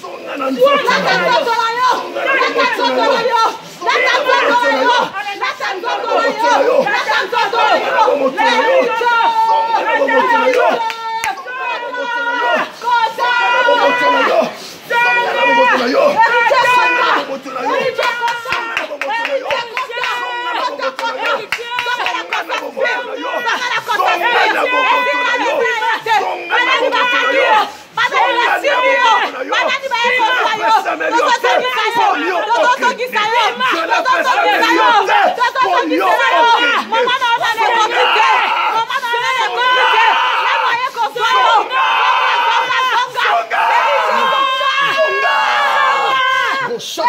そんななんじゃ go. Let them go. Let them go. Let them go. Let them go.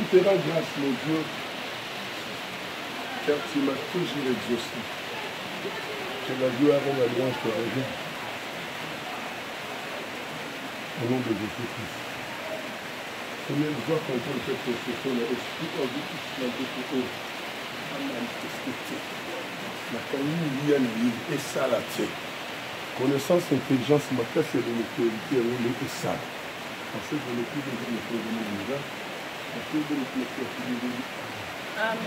Tu te rends grâce, mon Dieu, car tu m'as toujours exaucé. Que la gloire et la louange te reviennent. Au nom de Jésus-Christ. Je dois comprendre cette vie, la pour. La famille liée et ça la. Connaissance, intelligence, ma tête, c'est de l'autorité, et ça. Parce que je n'ai plus besoin de prévenir les gens. Amen.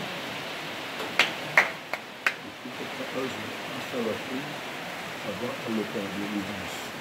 Avant le temps de l'église.